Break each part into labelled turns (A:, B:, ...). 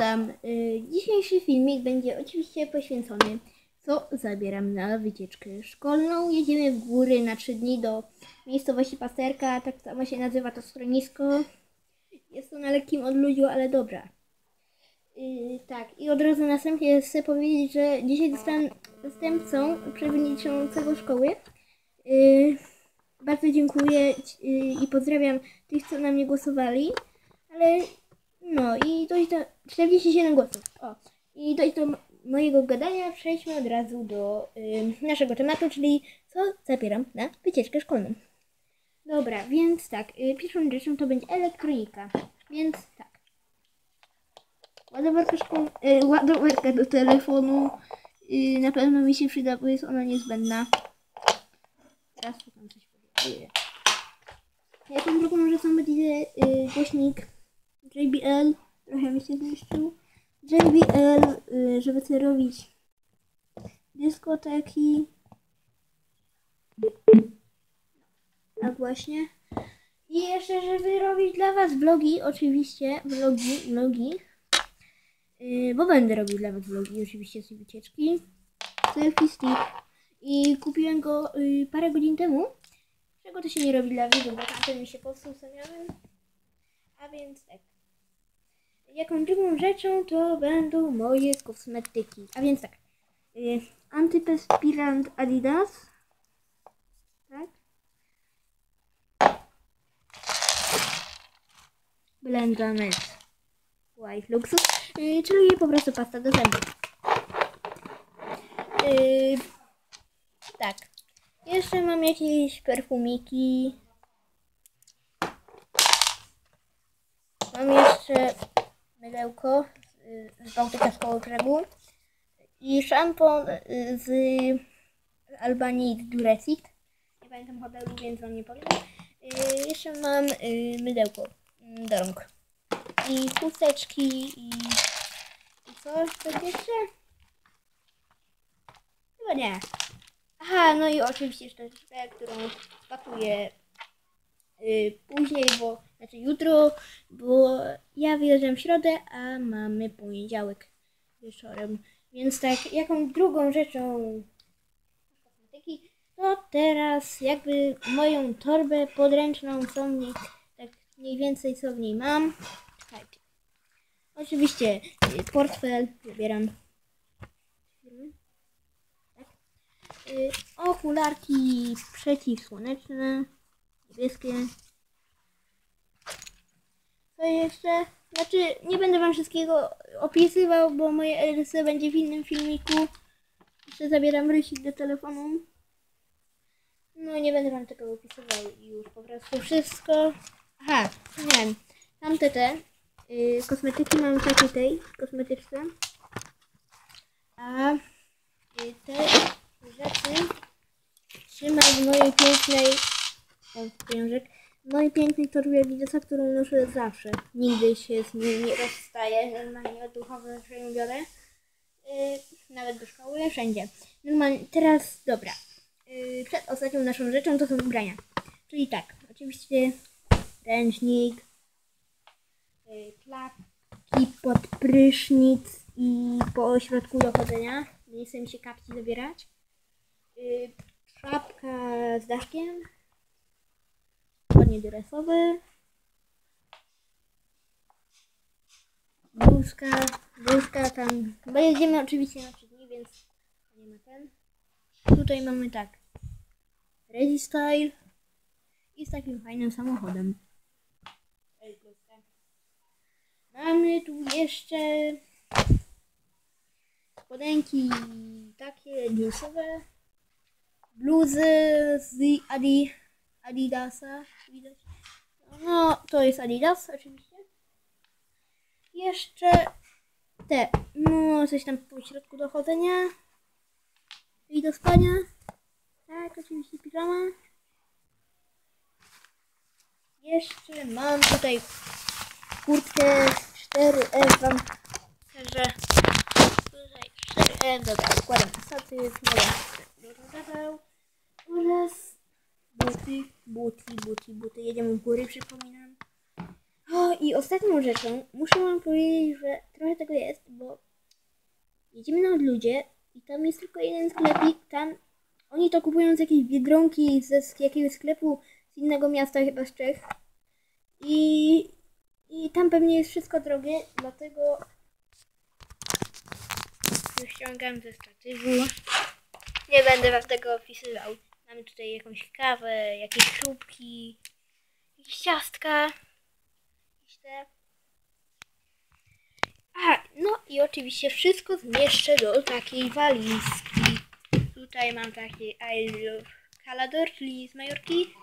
A: tam? Y, dzisiejszy filmik będzie oczywiście poświęcony, co zabieram na wycieczkę szkolną. Jedziemy w góry na 3 dni do miejscowości Pasterka, tak samo się nazywa to schronisko. Jest to na lekkim odludziu, ale dobra. Y, tak, i od razu następnie chcę powiedzieć, że dzisiaj zostałem zastępcą przewodniczącego szkoły. Y, bardzo dziękuję y, i pozdrawiam tych, co na mnie głosowali. Ale no i dojść do 47 głosów. O. I dojść do mojego gadania przejdźmy od razu do y, naszego tematu, czyli co zabieram na wycieczkę szkolną. Dobra, więc tak, y, pierwszą rzeczą to będzie elektronika. Więc tak. Ładowarka, szkol... y, ładowarka do telefonu y, na pewno mi się przyda, bo jest ona niezbędna. Teraz tu tam coś powiem. Jaką drugą rzeczą będzie y, głośnik JBL, trochę mi się zniszczył. JBL, y, żeby sobie robić dyskoteki. Tak właśnie. I jeszcze, żeby robić dla Was vlogi, oczywiście, vlogi, vlogi. Yy, bo będę robił dla Was vlogi, oczywiście z wycieczki. Selfie stick. I kupiłem go y, parę godzin temu. Czego to się nie robi dla widzów, bo tamten mi się popsuł, miałem. A więc tak. Jaką drugą rzeczą to będą moje kosmetyki. A więc tak. Y, Antyperspirant Adidas. Tak. Blendamet White Luxus. Y, czyli po prostu pasta do zębów. Y, tak. Jeszcze mam jakieś perfumiki. Mam jeszcze mydełko z- Bałtyka z brzegu i szampon z Albanii Duresit. Nie pamiętam modelu, więc wam nie powiem. Y, Jeszcze mam y, mydełko mm, do rąk. I chusteczki i, i coś, coś jeszcze? Chyba nie. Aha, no i oczywiście rzeczkę, którą spakuję y, później, bo znaczy jutro, bo ja wyjeżdżam w środę, a mamy poniedziałek wieczorem. Więc tak, jaką drugą rzeczą kosmetyki, to teraz jakby moją torbę podręczną, co w niej, tak mniej więcej co w niej mam. Czekajcie. Oczywiście y, portfel wybieram. Tak. Y, okularki przeciwsłoneczne, niebieskie. Co jeszcze? Znaczy, nie będę wam wszystkiego opisywał, bo moje RS będzie w innym filmiku. Jeszcze zabieram rysik do telefonu. No, nie będę wam tego opisywał już po prostu wszystko. Aha, nie wiem. Tamte te y, kosmetyki mam w takiej tej kosmetyczce. A y, te rzeczy trzymam w mojej pięknej o, pieniążek. W mojej pięknej torbie Adidasa, którą noszę zawsze. Nigdy się z niej nie rozstaję. Normalnie duchowe ją biorę. Yy, nawet do szkoły, wszędzie. Normalnie, teraz, dobra. Yy, przed ostatnią naszą rzeczą to są ubrania. Czyli tak, oczywiście ręcznik, yy, klapki pod prysznic i po środku do chodzenia. Nie chcę mi się kapci zabierać. Yy, czapka z daszkiem spodnie dresowe, bluzka, bluzka tam, bo jedziemy oczywiście na 3 dni, więc nie ma ten. Tutaj mamy tak, Ready Style. I z takim fajnym samochodem. Bluzka. Mamy tu jeszcze spodenki takie jeansowe, bluzy z Adi Adidasa. Widać. No, to jest Adidas oczywiście. Jeszcze te, no coś tam po środku do chodzenia i do spania. Tak, oczywiście piżama. Jeszcze mam tutaj kurtkę 4F wam że tutaj 4F, dobra, układam na statyw, dobra, dodawał oraz buty, buty, buty, buty. Jedziemy w góry, przypominam. O, i ostatnią rzeczą muszę wam powiedzieć, że trochę tego jest, bo jedziemy na odludzie i tam jest tylko jeden sklepik, tam oni to kupują z jakiejś Biedronki, z jakiegoś sklepu z innego miasta, chyba z Czech. I, I tam pewnie jest wszystko drogie, dlatego wyciągam ze statywu. Nie będę wam tego opisywał. Mamy tutaj jakąś kawę, jakieś chrupki, jakieś ciastka. Jakieś te. A, no i oczywiście wszystko zmieszczę do takiej walizki. Tutaj mam takie I love Calador, czyli z Majorki.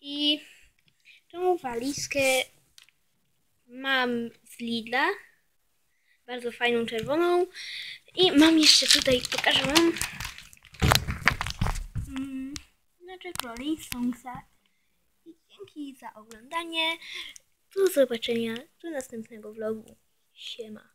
A: I tą walizkę mam z Lidla. Bardzo fajną czerwoną. I mam jeszcze tutaj, pokażę wam. Mm, Znaczy Rolling Songsa. I dzięki za oglądanie. Do zobaczenia do następnego vlogu. Siema.